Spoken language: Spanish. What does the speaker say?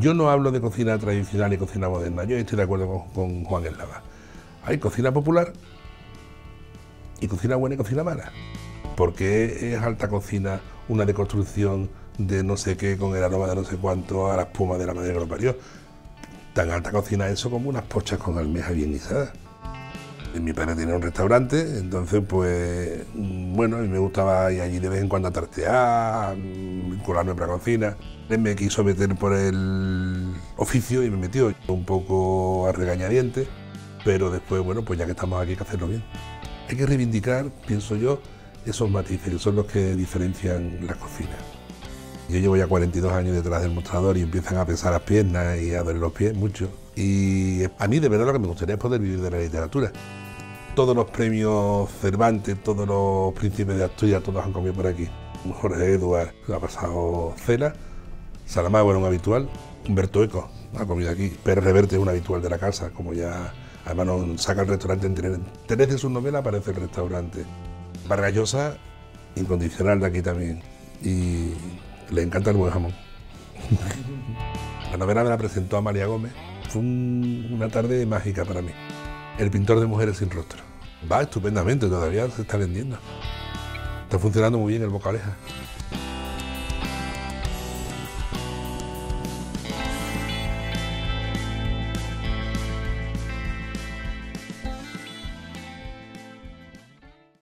Yo no hablo de cocina tradicional y cocina moderna, yo estoy de acuerdo con, con Juan Eslava. Hay cocina popular y cocina buena y cocina mala. Porque es alta cocina una deconstrucción de no sé qué con el aroma de no sé cuánto a la espuma de la madera que lo parió. Tan alta cocina eso como unas pochas con almeja bien guisadas. Mi padre tenía un restaurante, entonces pues bueno, a mí me gustaba ir allí de vez en cuando a tartear, vincularme para la cocina. Él me quiso meter por el oficio y me metió un poco a regañadientes, pero después bueno, pues ya que estamos aquí hay que hacerlo bien. Hay que reivindicar, pienso yo, esos matices que son los que diferencian las cocinas. Yo llevo ya 42 años detrás del mostrador y empiezan a pesar las piernas y a doler los pies mucho. Y a mí de verdad lo que me gustaría es poder vivir de la literatura. Todos los premios Cervantes, todos los príncipes de Asturias, todos han comido por aquí. Jorge Eduard ha pasado Cela, Salamago era un habitual, Humberto Eco ha comido aquí, Pérez Reverte es un habitual de la casa, como ya además saca el restaurante en. Tenerife de su novela aparece el restaurante. Vargallosa, incondicional de aquí también. Y le encanta el buen jamón. La novela me la presentó Amalia Gómez. Fue una tarde mágica para mí. El pintor de mujeres sin rostro. Va estupendamente, todavía se está vendiendo. Está funcionando muy bien el boca oreja.